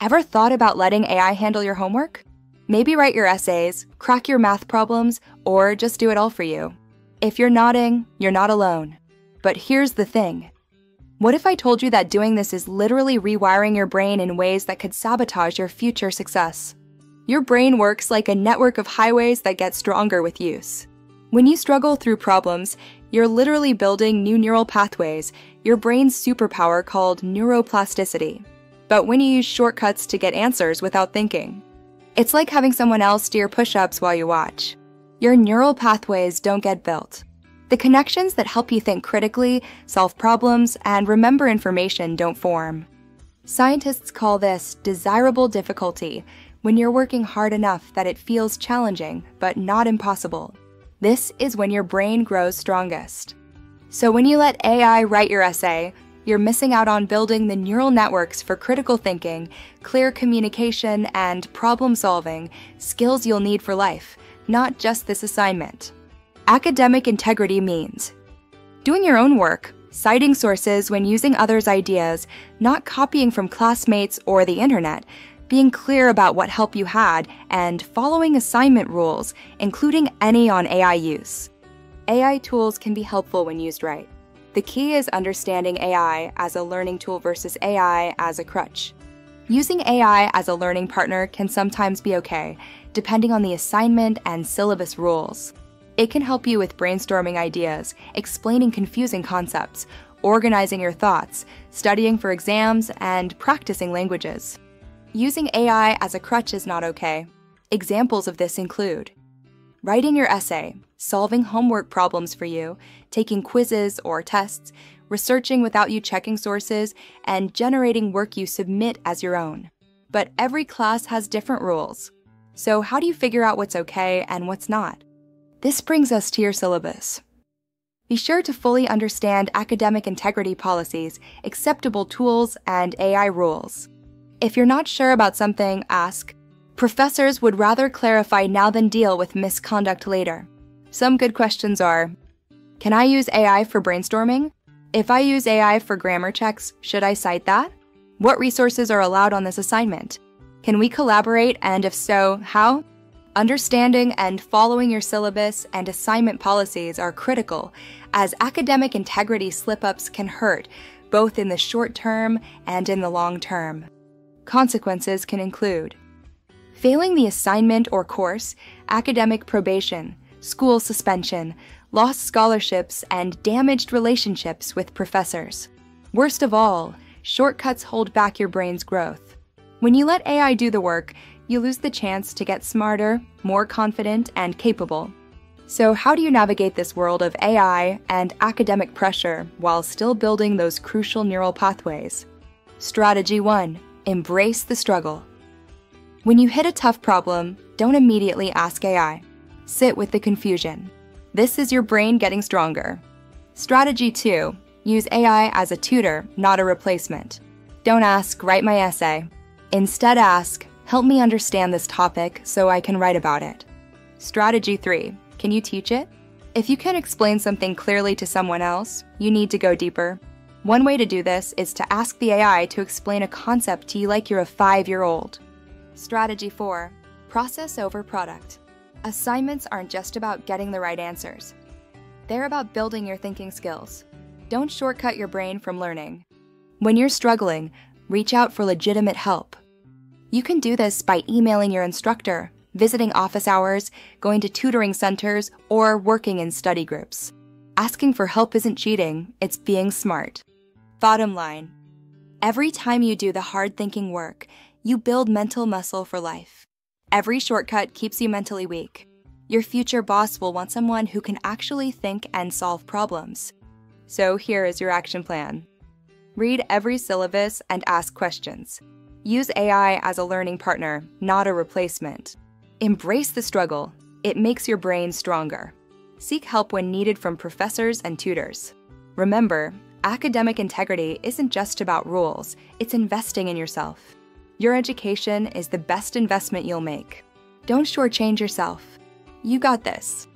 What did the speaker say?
Ever thought about letting AI handle your homework? Maybe write your essays, crack your math problems, or just do it all for you. If you're nodding, you're not alone. But here's the thing what if I told you that doing this is literally rewiring your brain in ways that could sabotage your future success? Your brain works like a network of highways that get stronger with use. When you struggle through problems, you're literally building new neural pathways, your brain's superpower called neuroplasticity. But when you use shortcuts to get answers without thinking, it's like having someone else do your push ups while you watch. Your neural pathways don't get built. The connections that help you think critically, solve problems, and remember information don't form. Scientists call this desirable difficulty when you're working hard enough that it feels challenging, but not impossible. This is when your brain grows strongest. So when you let AI write your essay, you're missing out on building the neural networks for critical thinking, clear communication, and problem solving, skills you'll need for life, not just this assignment. Academic integrity means doing your own work, citing sources when using others' ideas, not copying from classmates or the internet, being clear about what help you had, and following assignment rules, including any on AI use. AI tools can be helpful when used right. The key is understanding AI as a learning tool versus AI as a crutch. Using AI as a learning partner can sometimes be okay, depending on the assignment and syllabus rules. It can help you with brainstorming ideas, explaining confusing concepts, organizing your thoughts, studying for exams, and practicing languages. Using AI as a crutch is not okay. Examples of this include writing your essay, solving homework problems for you, taking quizzes or tests, researching without you checking sources, and generating work you submit as your own. But every class has different rules. So, how do you figure out what's okay and what's not? This brings us to your syllabus. Be sure to fully understand academic integrity policies, acceptable tools, and AI rules. If you're not sure about something, ask. Professors would rather clarify now than deal with misconduct later. Some good questions are Can I use AI for brainstorming? If I use AI for grammar checks, should I cite that? What resources are allowed on this assignment? Can we collaborate, and if so, how? Understanding and following your syllabus and assignment policies are critical, as academic integrity slip ups can hurt, both in the short term and in the long term. Consequences can include failing the assignment or course, academic probation, school suspension, lost scholarships, and damaged relationships with professors. Worst of all, shortcuts hold back your brain's growth. When you let AI do the work, you lose the chance to get smarter, more confident, and capable. So, how do you navigate this world of AI and academic pressure while still building those crucial neural pathways? Strategy 1 Embrace the struggle. When you hit a tough problem, don't immediately ask AI. Sit with the confusion. This is your brain getting stronger. Strategy 2 Use AI as a tutor, not a replacement. Don't ask, write my essay. Instead, ask, Help me understand this topic so I can write about it. Strategy 3 Can you teach it? If you can explain something clearly to someone else, you need to go deeper. One way to do this is to ask the AI to explain a concept to you like you're a five year old. Strategy 4 Process over product. Assignments aren't just about getting the right answers, they're about building your thinking skills. Don't shortcut your brain from learning. When you're struggling, reach out for legitimate help. You can do this by emailing your instructor, visiting office hours, going to tutoring centers, or working in study groups. Asking for help isn't cheating, it's being smart. Bottom line every time you do the hard thinking work, you build mental muscle for life. Every shortcut keeps you mentally weak. Your future boss will want someone who can actually think and solve problems. So here is your action plan read every syllabus and ask questions. Use AI as a learning partner, not a replacement. Embrace the struggle, it makes your brain stronger. Seek help when needed from professors and tutors. Remember, academic integrity isn't just about rules, it's investing in yourself. Your education is the best investment you'll make. Don't shortchange yourself. You got this.